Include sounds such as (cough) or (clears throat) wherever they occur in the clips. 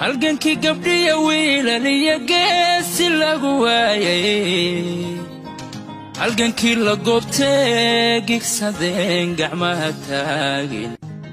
halgankii gabdhiya wiilaliyo geesi lagu waayay. Halgankii la goobtee gigsadeen gacmaha taagin.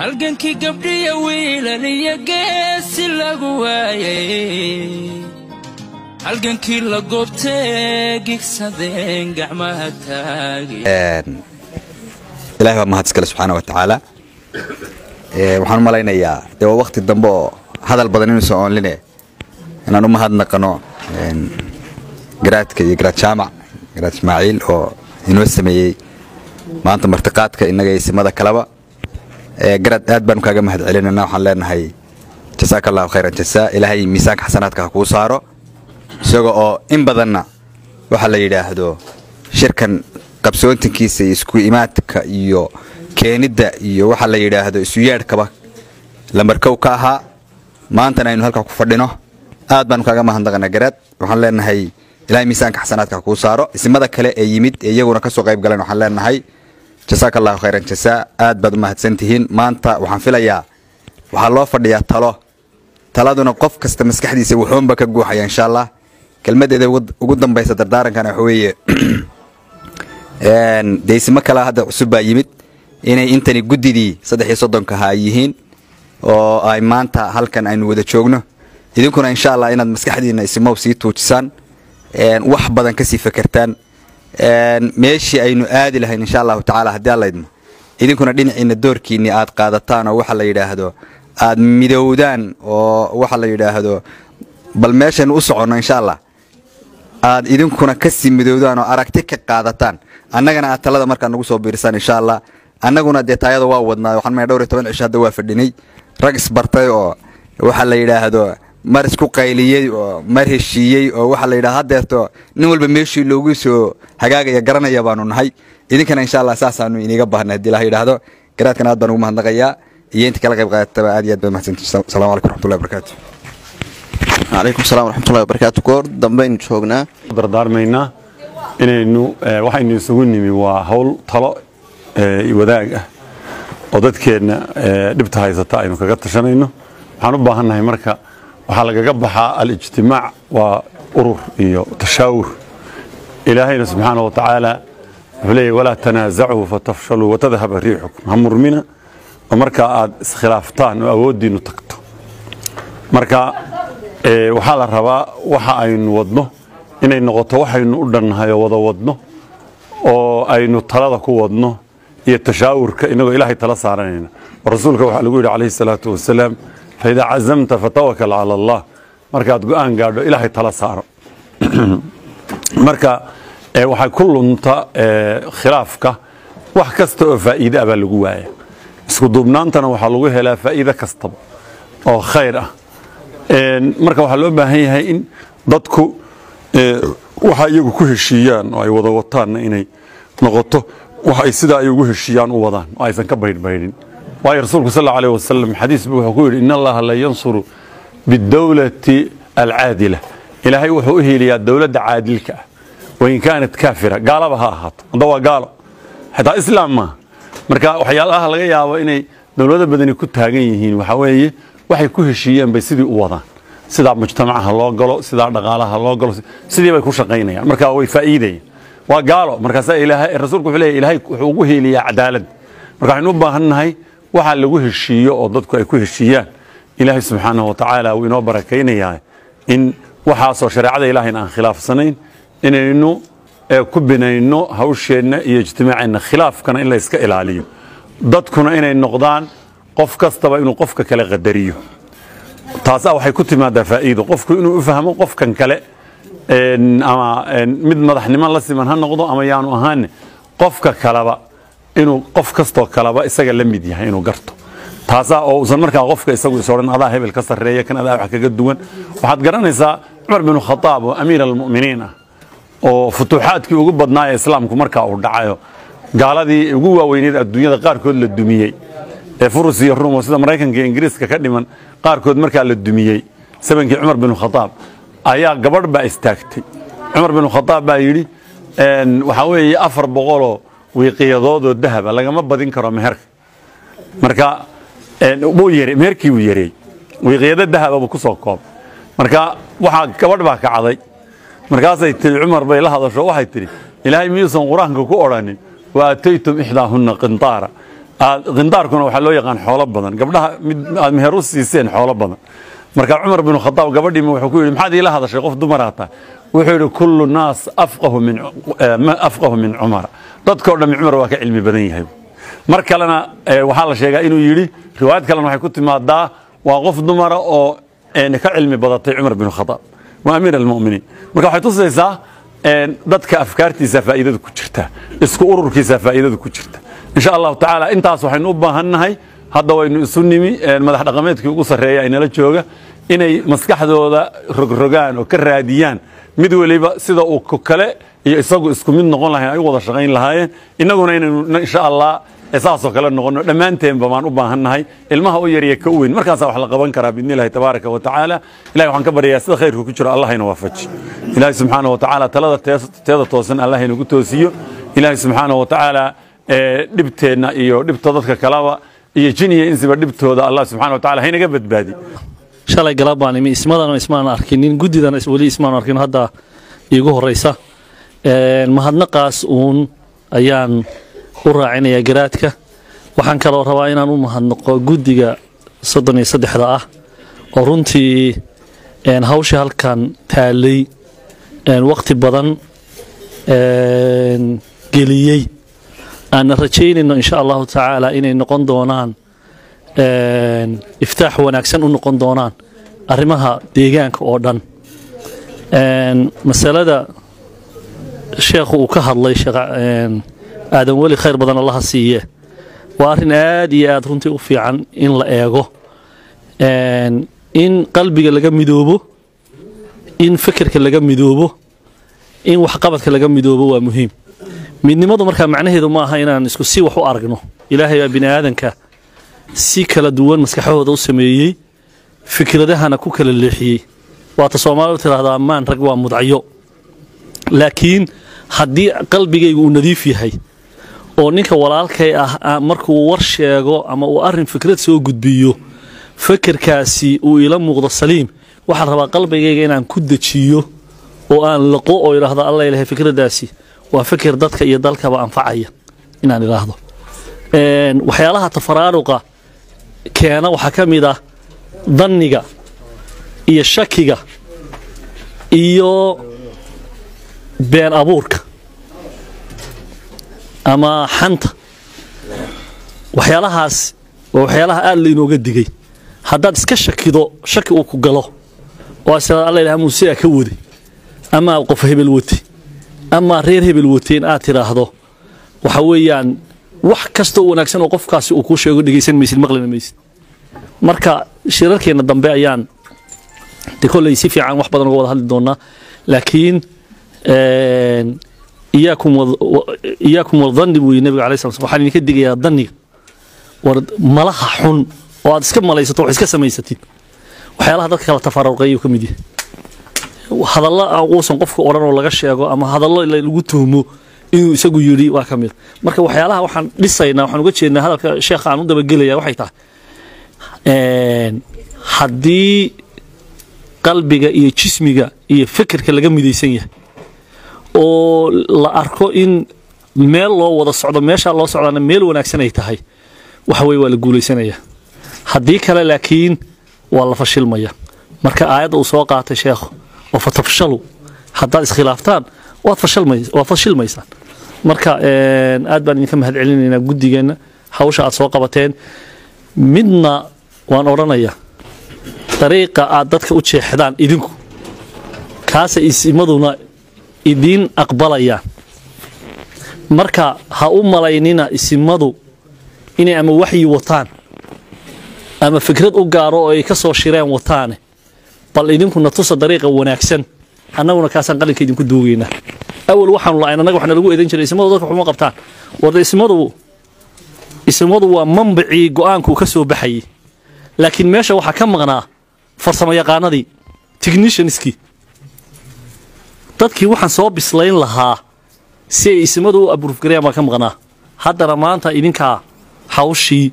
Halgankii gabdhiya wiilaliyo geesi lagu waayay. Halgankii la goobtee gigsadeen gacmaha taagin. Ilahay baa mahad iskale subxaana wa tacaala. Waxaan u malaynayaa dee waa wakti dambe oo hadal badan inuusan oonline inaan u mahadnaqano garaadka iyo garaad jaamac garaad ismaaciil oo inoo sameeyey maanta martiqaadka innaga iyo simada kaleba. Garaad aad baanu kaaga mahad celinayna waxaan leenahay jasaaka allahu khayran jasaa ilaahay miisaanka xasanaadka ha kuu saaro isaga oo in badanna waxaa la yidhaahdo shirkan qabsoontankiisa iyo isku imaadka iyo keenidda iyo waxaa la yidhaahdo isu yeedhkaba lamarkow ka ahaa maantana aynu halkaa ku fadhino. Aad baanu kaaga mahadnaqana garaad waxaan leenahay ilahay miisaanka xasanaadka kuu saaro. Isimada kale ee yimid ee iyaguna ka soo qayb galeen waxaan leenahay jasaaka khayran jasaa aad baad u mahadsan tihiin maanta waxaan filayaa waxaa loo fadhiyaa talo. Taladuna qof kasta maskaxdiisa wuxuunba ka guuxaya insha allah kelmadeeda ugu dambaysa dardaarankana waxa weeye (clears throat) deysimo kale hadda cusub baa yimid. Inay intani guddidii saddex iyo soddonkaha ay yihiin oo ay maanta halkan aynu wada joogno. Idinkuna insha allah inaad maskaxdiina isimow sii tuujisaan wax badan ka sii fekertaan. Meeshii aynu aadi lahayn insha allahu tacaala haddii allaydmo idinkuna dhinaciina doorkiinni aad qaadataan oo waxa la yidhaahdo aad midowdaan oo waxa la yidhaahdo bal meeshaynu u soconno insha allah aad idinkuna ka sii midowdaan oo aragti ka qaadataan. Annagana aad talada markaa nagu soo biirisaan insha allah annaguna dee taayada waa wadnaa waxaan maya dhowr iyo toban cisho hadda waa fadhinay rag isbartay oo waxa la yidhaahdo mar isku qayliyey oo mar heshiiyey oo waxa la yidhahdo haddeerto nin walba meeshii loogu soo hagaagaya garanaya baanu nahay. Idinkana insha allah saasaanu iniga baahnay haddii ilaha yidhaahdo. Garaadkan aad baan ugu mahadnaqayaa. Iyo inta kala qayb qaadataba aad iyo aad baa mahadsantii assalamu calaykum raxmatullahi wabarakaatu calaykum salaam waraxmatullahi wabarakaatu goor dambaynu joognaa. Dardaarmaynaa inaynu waxaynu isugu nimi. Waa hawl talo wadaag ah oo dadkeenna dhibta haysata aynu kaga tashanayno waxaan u baahannahay marka waxaa lagaga baxaa alijtimaac waa urur iyo tashaawur. Ilaahayna subxaana wa tacaala wuxuu leeyahy walaa tanaasacuu fatafshaluu watadhaba riixukum. Ha murmina oo markaa aad iskhilaaftaan oo awooddiinnu tagto. Marka waxaa la rabaa waxa aynu wadno inay noqoto waxaynu u dhannahay oo wada wadno oo aynu talada ku wadno iyo tashaawurka inagoo ilaahay tala saaranayna. Rasuulka waxaa lagu yidhi calayhi salaatu wasalaam faidaa cazamta fatawakal cala allah. Markaad go'aan gaadho ilaahay tala saaro. (clears throat) Marka waxay ku lunta khilaafka wax kasta oo faa'iide ah baa lagu waaya. Isku duubnaantana waxaa lagu helaa faa'iide kastaba oo khayr ah. Marka waxaa loo baahan yahay in dadku waxa iyagu ku heshiiyaan oo ay wada wataanna inay noqoto wax ay sidaa ay ugu heshiiyaan u wadaan. Oo aysan ka baydhbaydhin waayo rasuulku sal allahu wasalam xadiis buu wuxuu ku yidhi in allaha la yansuru bidowlati alcaadila ilaahay wuxuu u hiiliyaa dowladda caadilka ah. Wain kaanat kaafira gaalaba ha ahaato. Hadda waa gaalo. Xitaa islaam maaha marka waxyaalaha laga yaabo inay dowlado badani ku taagan yihiin waxaa weeye waxay ku heshiiyeen bay sidii u wadaan. Sidaa mujtamacaha loo galo sidaa dhaqaalaha loo galo sidii bay ku shaqaynayaan. Marka way faa'iidayaan waa gaalo. Markaasaa rasuulku wuxuu leeyahay ilaahay wuxuu ugu hiiliyaa cadaalad. Marka waxaynu u baahannahay waxa lagu heshiiyo oo dadku ay ku heshiiyaan. Ilaahay subxaanahu wa tacaala wuu inoo barakaynayaa in waxaasoo shareecada ilaahayna aan khilaafsanayn inaynu ku binayno hawsheenna iyo ijtimaaceenna khilaafkana in la iska ilaaliyo. Dadkuna inay noqdaan qof kastaba inuu qofka kale qadariyo. Taasaa waxay ku timaadaa faa'iido. Qofku inuu u fahmo qofkan kale ama mid madaxnimo la siman ha noqdo ama yaanu ahaane qofka kaleba inuu qof kastoo kaleba isaga la mid yahay inuu garto. Taasaa oo usan markaa qofka isagu is odhan adaa hebel ka sarreeya kan adaa wax kaga duwan. Waxaad garanaysaa cumar binu khataab oo amiir almu'miniin ah oo futuuxaadkii ugu badnaaya islaamku markaa uu dhacayo. Gaaladii ugu waaweyneed adduunyada qaarkood la dumiyey. Ee furus iyo ruum sida maraykanka iyo ingiriiska ka dhiman qaarkood markaa la dumiyey. Sabankii cumar binu khataab ayaa gabadh baa istaagtay. Cumar binu khataab baa yidhi waxaa weeye afar boqoloo wiiqiyadoodoo dahaba lagama badin karo meherka. Marka meherkii wuu yareey wiiqyada dahababa ku soo koob. Marka waxaa gabadh baa kacday markaasay tihi cumar bay la hadasho. Waxay tidhi ilaahay miyuusan qur'aanka ku odhanin? Wa aataytum ixdaahunna qintaara. Aad qintaarkuna waxaa loo yaqaan xoolo badan. Gabdhaha aad meher siiseen xoolo badan marka cumar binu khadaab gabadhiima wuxuu ku yidhi maxaad iila hadashay? Qof dumaraa tahay wuxuu yidhi kullu naas afqahu min min cumara dadkoo dhammi cumar waa ka cilmi badan yahay. Mar kalena waxaa la sheegaa inuu yidhi riwaayad kalena waxay ku timaadaa waa qof dumara oo ka cilmi badatay cumar binu khadaab waa amiir almuminiin. Marka waxay tusaysaa dadka afkaartiisa faa'iidada ku jirta isku ururkiisa faa'iidada ku jirta. Insha allahu tacaala intaas waxaynu u baahannahay hadda waynu isu nimi madax dhaqameedkii ugu sarreeya inala jooga inay maskaxdooda rogrogaan oo ka raadiyaan. Mid weliba sida uu kale iyo isagu isku mid noqon lahayn ay u wada shaqayn lahaayeen. Innaguna inaynu insha allah saasoo kale noqono dhammaanteenba baan u baahannahay ilmaha u yarya ka weyn. Markaasaa wax la qaban karaa biidni tabaaraka wa tacaala. Ilahi waxaan ka baryayaa sida khayrku ku jiro allahayna waafaji ilaahi subxaana wa tacaala talada teeda toosan allahaynagu toosiyo. Ilaahi subxaana wa tacaala dhibteenna iyo dhibta dadka kalaba iyo jin iyo insiba dhibtooda allah subxana wa tacala haynaga badbaadi. Shalay galab imi ismadana ismaan arkinin guddidana weli ismaan arkin hadda iigu horeysa mahadnaqaas uun ayaan u raacinayaa garaadka. Waxaan kaloo rabaa inaan u mahadnaqo guddiga soddon iyo saddexda ah oo runtii hawshii halkan taalay waqti badan geliyey aanna rajaynayno insha allahu tacaala inay noqon doonaan iftaax wanaagsan u noqon doonaan arrimaha deegaanka oo dhan. Masalada sheekhu uu ka hadlay aadan weli khayr badan allaha siiye waa arrin aad iyo aad runtii u fiican in la eego. In qalbiga laga midoobo in fikirka laga midoobo in waxqabadka laga midoobo waa muhiim midnimadu markaa macnaheedu ma aha inaan isku si wax u aragno. Ilaahay baa bini aadanka si kala duwan maskaxahooda u sameeyey fikradahana ku kala leexiyey. Waata soomaalidu tidhaahdaa maan rag waa mudacyo laakiin haddii qalbigaygu uu nadiif yahay oo ninka walaalkay ah markuu war sheego ama uu arrin fikrad soo gudbiyo fikirkaasi uu ila muuqdo saliim waxaan rabaa qalbigayga inaan ku dejiyo oo aan laqo oo idhaahdo alla ilahay fikraddaasi waa fikir dadka iyo dalkaba anfacaya. Inaan idhaahdo waxyaalaha tafaraaruqa keena waxaa ka mid ah danniga iyo shakiga iyo been abuurka ama xanta. Waxyaalahaas waa waxyaalaha aad lainooga digay. Haddaad iska shakido shaki uu ku galo oo asiraad alla ilaha muusiyaa ka waday ama qof hebel wate ama reer hebel wateen aad tidhaahdo waxa weeyaan wax kastoo wanaagsan oo qofkaasi uu kuu sheego dhegaysan maysid maqlina maysid. Marka shirarkeenna dambe ayaan de si fiican wax badan uga wada hadli doonaa. Laakiin iyaakum wadanni buu yii nabiga alay sla sl waxaan idinka digayaa danniga war malaha xun oo aad iska malaysato wax iska samaysatid waxyaalaha dadka kala tafaruqeeyuu ka mid yahay hadallo uusan qofka odhan oo laga sheego ama hadallo lagu tuhmo inuu isagu yidhi waa ka mid. Marka waxyaalaha waxaan dhisaynaa waxaan uga jeednaa hadalka sheekha aan u dabagelaya waxay tahay haddii qalbiga iyo jismiga iyo fikirka laga midaysan yahay oo la arko in meel loo wada socdo meeshaa loo socdaana meel wanaagsan ay tahay waxa weye waa la guulaysanaya. Haddii kale laakiin waa la fashilmaya. Marka aayadda uu soo qaatay sheekhu oo fatafshalu haddaad iskhilaaftaan waad fashilmaysaan marka aad baan idinka mahad celinaynaa guddigeenna hawsha aad soo qabateen. Midna waan odhanaya dariiqa aad dadka u jeexdaan idinku. Kaasay isimaduna idiin aqbalayaan. Marka ha u malaynina isimadu inay ama waxyi wataan ama fikrad u gaaro oo ay ka soo shireen wataane bal idinkuna tusa dariiqa wanaagsan. Annaguna kaasaan qalinka idinku duugaynaa awal waxaanu la'ayn annaga waxna lagu eedan jiray ismadu dadka waxuma qabtaan. Warda ismadu ismadu waa manbicii go'aankuu ka soo baxayay laakiin meesha waxaa ka maqnaa farsamo yaqaanadii dadkii waxaan soo bislayn lahaa si ay ismadu u abuurfgarayaan baa ka maqnaa. Haddana maanta idinkaa hawshii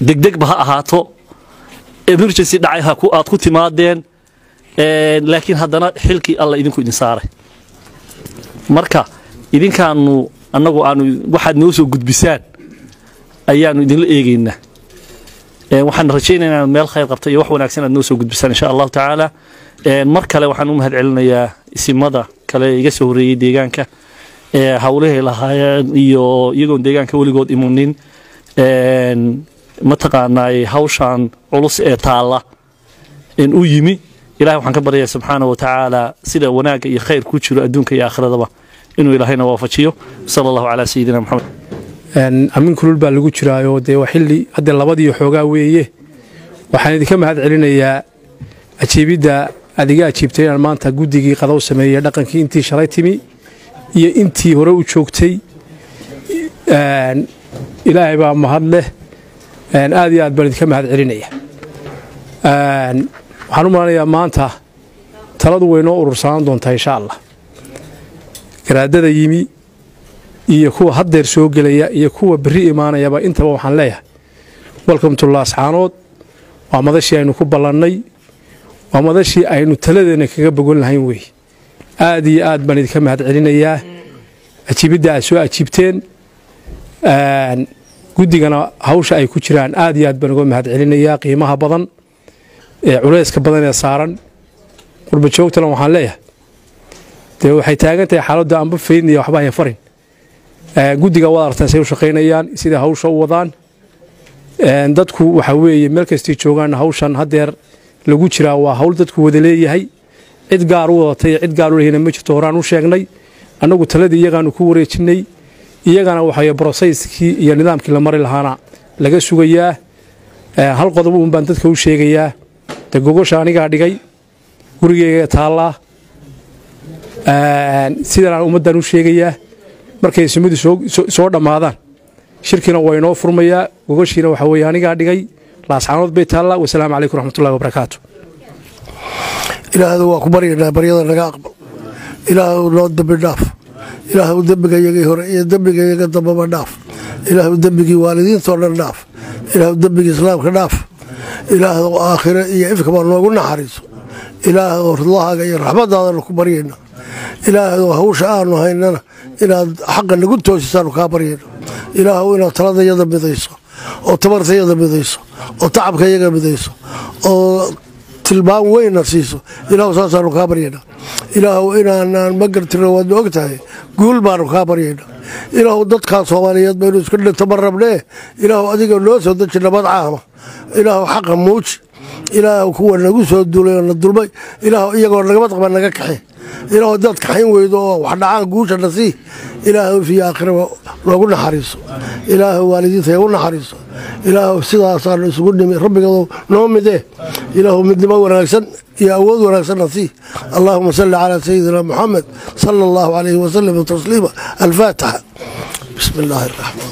degdegba ha ahaato emergency dhacay aad ku timaadeen een, laakiin haddana xilkii alla idinku idin saaray. Marka idinkaanu annagu aanu waxaad noo soo gudbisaan ayaanu idinla eegaynaa. Waxaan rajaynaynaa meel khayr qabta iyo wax wanaagsan aad noo soo gudbisaan insha allahu tacaala. Mar kale waxaan u mahad celinayaa isimada kale iga soo horreeyey deegaanka ee hawlahay lahaayeen iyo iyagoon deegaanka weligood imunin Een, mataqaanaay hawshan culus ee taalla in u yimi. Ilahay waxaan ka baryayaa subxaana wa tacaala sida wanaagga iyo khayr ku jiro adduunka iyo aakhiradaba inuu ilaahayna waafajiyo. Sala allahu calaa sayidina maxamed Een, amin kulul baa lagu jiraayo. Dee waa xilli hadda labadii xoogaa weeye. Waxaan idinka mahad celinayaa ajiibidda aad iga ajiibtay inaan maanta guddigii qadow sameeyey dhaqankii intii shalay timi iyo intii hore u joogtay. Ilaahay baa mahad leh aad iyo aad baan idinka mahad celinaya. Waxaan u malanayaa maanta taladu way noo urursanaan doontaa insha allah garaadada yimi iyo kuwa haddeer soo gelaya iyo kuwa berri imaanayaba intaba waxaan leeyahay. Welcome to laascaanood waa madashii aynu ku ballannay. Waa madashii aynu taladeena kaga bogon lahayn weeye aad iyo aad baan idinka mahad celinayaa ajiibidda aad soo ajiibteen. Een, guddigana hawsha ay ku jiraan aad iyo aad baan uga mahad celinayaa qiimaha badan ee culayska badan ee saaran. Qurba joogtana waxaan leeyahay. Dee waxay taagan tahay xaaladda anba faydnaya waxba hayan farin. Guddiga waad aragtaan say u shaqaynayaan sida hawsha u wadaan. Dadku waxa weeye meel kastay joogaan hawshan haddeer lagu jiraa waa hawl dadku wada leeyahay. Cid gaar u wadatay cid gaar u lehina ma jirto horaan u sheegnay. Annagu taladii iyagaanu ku wareejinay iyagana waxay brosayskii iyo nidaamkii la mari lahaana laga sugayaa Ee, hal qodob uun dadka u sheegayaa. De gogosha anigaa dhigay gurigeyga taallaa Een, sidan aan ummaddan u sheegayaa. Markay sumadu soo dhammaadaan. Waa inoo furmayaa gogoshiina waxa weeye anigaa dhigay. Laascaanood bay taallaa. Wasalaamu calaykum raxmatullahi wabarakaatu. Ilaahdu waa ku baryaynaa baryada naga aqbal. Ilaahw noo dembi dhaaf ilaahw dembiga yagii hore iyo dembiga yaga dambaba dhaaf. Ilaahw dembigii waalidiintoo dhan dhaaf. Ilaahw dembigii islaamka dhaaf. Ilaahw aakhire iyo ifkaba noogu naxariiso. Ilaahw ridlahaaga iyo raxmadaadanu ku baryayna. Ilaahw hawsha aanu haynana inaad xaqa nagu toosisaanu kaa baryayna ilaahw inaad taladayada midayso oo tabartayada midayso oo tacabka yaga midayso oo tilmaam weynna siiso. Ilaahu saasaanu kaa baryaynaa ilaahu inaanaan magartiro waadna og tahay guul baanu kaa baryaynaa ilaahu dadkaa soomaaliyeed baynu iska dhinto ma rabnee ilaahu adiga noo soo deji nabad caama. Ilaahu xaqa muuji ilaahu kuwa nagu soo duulay oo na dulmay. Ilaahu iyagoo nagabad qaba naga kaxe ilaahu haddaad kaxayn weydo oo wax dhacaan guusha na sii. Ilaahu fii aakhiraba noogu naxariiso. Ilaahu waalidiinta igu naxariiso ilaahu sidaasaanu isugu nimi rabbigeedu noo midee. Ilaahu midnimo wanaagsan iyo awood wanaagsanna sii allahuma salli calaa sayidina muxamed sala allahu calayhi wasalam tasliima alfaatixa bismi illaahi araxmaan